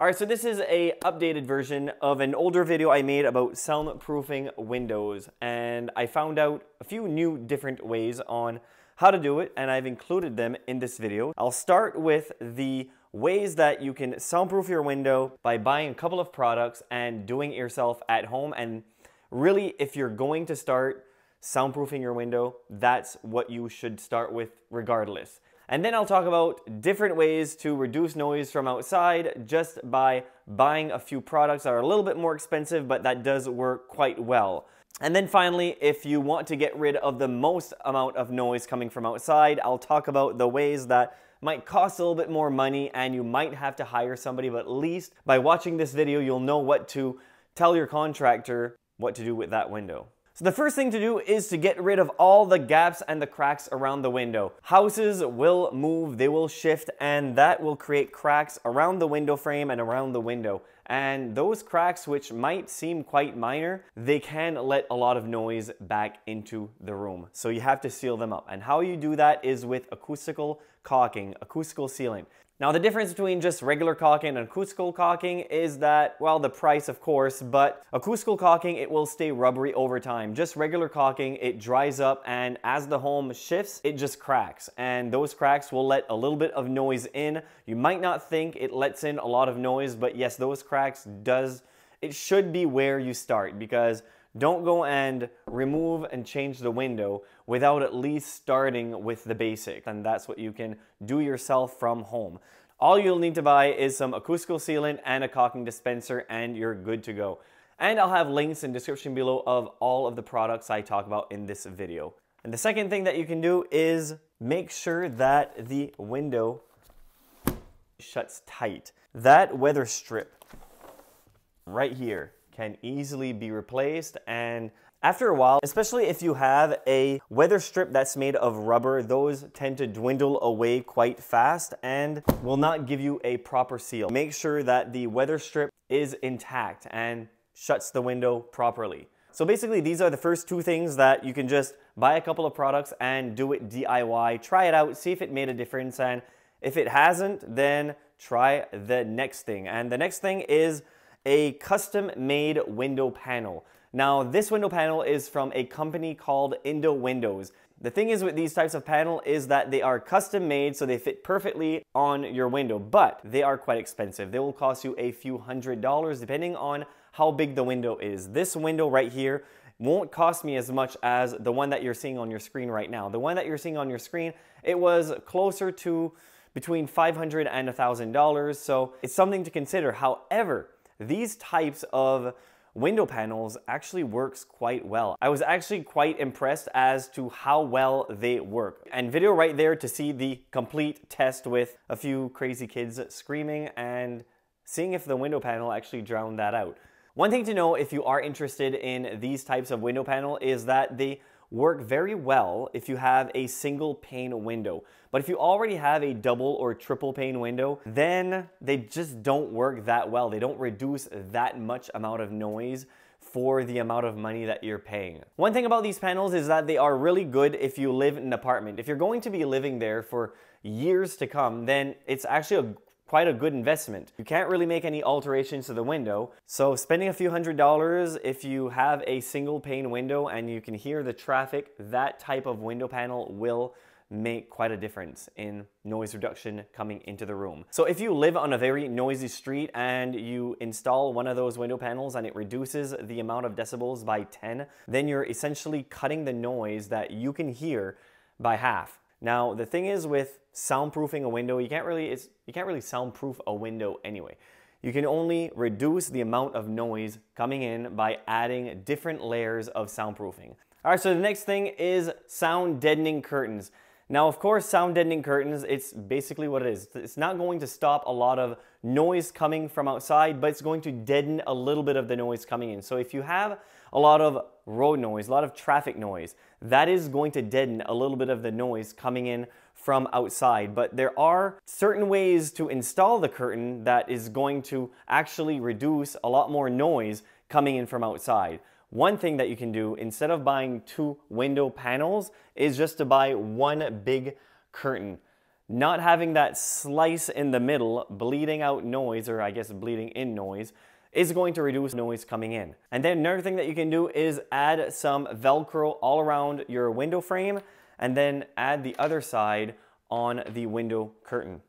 All right, so this is a updated version of an older video I made about soundproofing windows, and I found out a few new different ways on how to do it, and I've included them in this video. I'll start with the ways that you can soundproof your window by buying a couple of products and doing it yourself at home. And really, if you're going to start soundproofing your window, that's what you should start with regardless. And then I'll talk about different ways to reduce noise from outside just by buying a few products that are a little bit more expensive, but that does work quite well. And then finally, if you want to get rid of the most amount of noise coming from outside, I'll talk about the ways that might cost a little bit more money and you might have to hire somebody, but at least by watching this video, you'll know what to tell your contractor what to do with that window. So the first thing to do is to get rid of all the gaps and the cracks around the window. Houses will move, they will shift, and that will create cracks around the window frame and around the window. And those cracks, which might seem quite minor, they can let a lot of noise back into the room. So you have to seal them up. And how you do that is with acoustical caulking, acoustical sealant. Now the difference between just regular caulking and acoustical caulking is that, well, the price of course, but acoustical caulking, it will stay rubbery over time. Just regular caulking, it dries up and as the home shifts, it just cracks. And those cracks will let a little bit of noise in. You might not think it lets in a lot of noise, but yes, those cracks does, it should be where you start because don't go and remove and change the window without at least starting with the basic. And that's what you can do yourself from home. All you'll need to buy is some acoustical sealant and a caulking dispenser and you're good to go. And I'll have links in description below of all of the products I talk about in this video. And the second thing that you can do is make sure that the window shuts tight. That weather strip right here can easily be replaced and after a while, especially if you have a weather strip that's made of rubber, those tend to dwindle away quite fast and will not give you a proper seal. Make sure that the weather strip is intact and shuts the window properly. So basically these are the first two things that you can just buy a couple of products and do it DIY, try it out, see if it made a difference and if it hasn't, then try the next thing. And the next thing is a custom made window panel. Now this window panel is from a company called Indow Windows. The thing is with these types of panel is that they are custom made so they fit perfectly on your window, but they are quite expensive. They will cost you a few hundred dollars depending on how big the window is. This window right here won't cost me as much as the one that you're seeing on your screen right now. The one that you're seeing on your screen, it was closer to between 500 and $1,000, so it's something to consider. However, these types of window panels actually works quite well. I was actually quite impressed as to how well they work. And video right there to see the complete test with a few crazy kids screaming and seeing if the window panel actually drowned that out. One thing to know if you are interested in these types of window panel is that they work very well if you have a single pane window. But if you already have a double or triple pane window, then they just don't work that well. They don't reduce that much amount of noise for the amount of money that you're paying. One thing about these panels is that they are really good if you live in an apartment. If you're going to be living there for years to come, then it's actually a quite a good investment. You can't really make any alterations to the window, so spending a few hundred dollars if you have a single pane window and you can hear the traffic, that type of window panel will make quite a difference in noise reduction coming into the room. So if you live on a very noisy street and you install one of those window panels and it reduces the amount of decibels by 10, then you're essentially cutting the noise that you can hear by half. Now, the thing is with soundproofing a window, you can't really you can't really soundproof a window anyway. You can only reduce the amount of noise coming in by adding different layers of soundproofing. All right, so the next thing is sound deadening curtains. Now, of course, sound deadening curtains, it's basically what it is. It's not going to stop a lot of noise coming from outside, but it's going to deaden a little bit of the noise coming in. So if you have a lot of road noise, a lot of traffic noise, that is going to deaden a little bit of the noise coming in from outside. But there are certain ways to install the curtain that is going to actually reduce a lot more noise coming in from outside. One thing that you can do instead of buying two window panels is just to buy one big curtain. not having that slice in the middle, bleeding out noise, or I guess bleeding in noise, is going to reduce noise coming in. And then another thing that you can do is add some Velcro all around your window frame and then add the other side on the window curtain.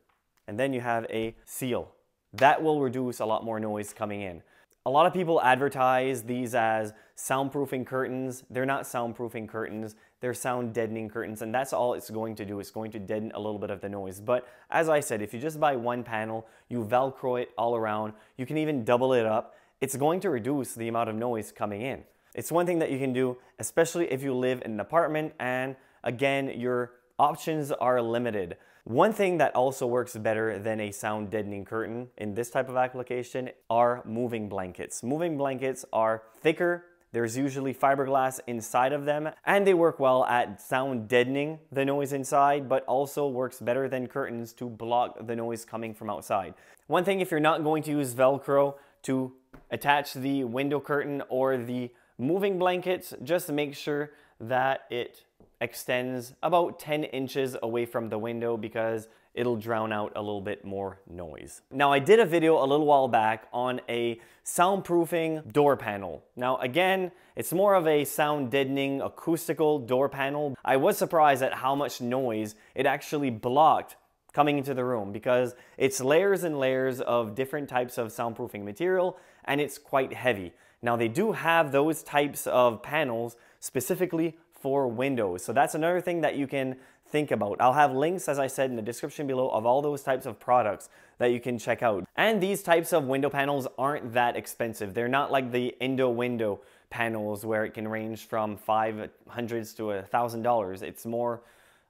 And then you have a seal. That will reduce a lot more noise coming in. A lot of people advertise these as soundproofing curtains. They're not soundproofing curtains, they're sound deadening curtains, and that's all it's going to do. It's going to deaden a little bit of the noise. But as I said, if you just buy one panel, you Velcro it all around, you can even double it up, it's going to reduce the amount of noise coming in. It's one thing that you can do, especially if you live in an apartment and again, your options are limited. One thing that also works better than a sound deadening curtain in this type of application are moving blankets. Moving blankets are thicker, there's usually fiberglass inside of them, and they work well at sound deadening the noise inside, but also works better than curtains to block the noise coming from outside. One thing if you're not going to use Velcro to attach the window curtain or the moving blankets, just make sure that it extends about 10 inches away from the window because it'll drown out a little bit more noise. Now I did a video a little while back on a soundproofing door panel. Now again, it's more of a sound deadening acoustical door panel. I was surprised at how much noise it actually blocked coming into the room because it's layers and layers of different types of soundproofing material and it's quite heavy. Now they do have those types of panels specifically for Windows. So that's another thing that you can think about. I'll have links, as I said, in the description below of all those types of products that you can check out. And these types of window panels aren't that expensive. They're not like the Indow window panels where it can range from 500s to a $1,000. It's more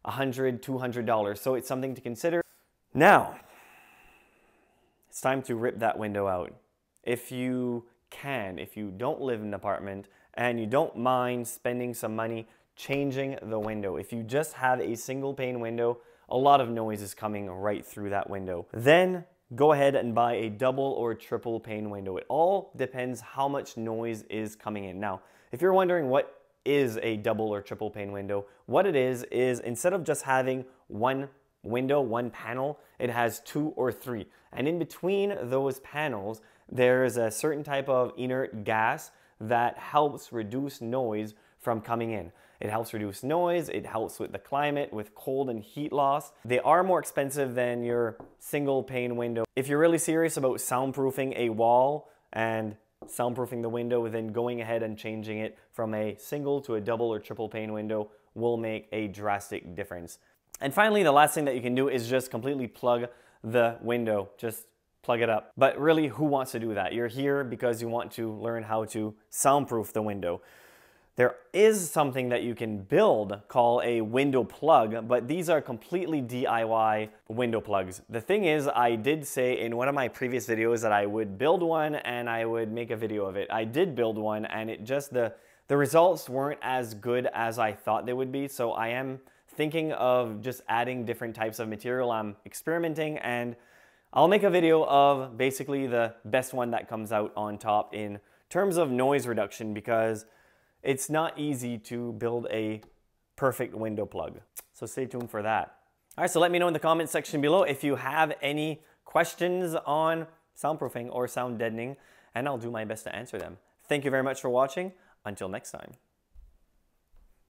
$100, $200. So it's something to consider. Now, it's time to rip that window out. If you can, if you don't live in an apartment and you don't mind spending some money changing the window. If you just have a single pane window, a lot of noise is coming right through that window. Then go ahead and buy a double or triple pane window. It all depends how much noise is coming in. Now, if you're wondering what is a double or triple pane window, what it is, is instead of just having one window, one panel, it has two or three. And in between those panels, there's a certain type of inert gas that helps reduce noise from coming in. It helps reduce noise, it helps with the climate, with cold and heat loss. They are more expensive than your single pane window. If you're really serious about soundproofing a wall and soundproofing the window, then going ahead and changing it from a single to a double or triple pane window will make a drastic difference. And finally, the last thing that you can do is just completely plug the window. Just plug it up. But really, who wants to do that? You're here because you want to learn how to soundproof the window. There is something that you can build called a window plug, but these are completely DIY window plugs. The thing is, I did say in one of my previous videos that I would build one and I would make a video of it. I did build one and it just, the, the results weren't as good as I thought they would be. So I am thinking of just adding different types of material. I'm experimenting and I'll make a video of basically the best one that comes out on top in terms of noise reduction because it's not easy to build a perfect window plug. So stay tuned for that. All right, so let me know in the comment section below if you have any questions on soundproofing or sound deadening, and I'll do my best to answer them. Thank you very much for watching. Until next time.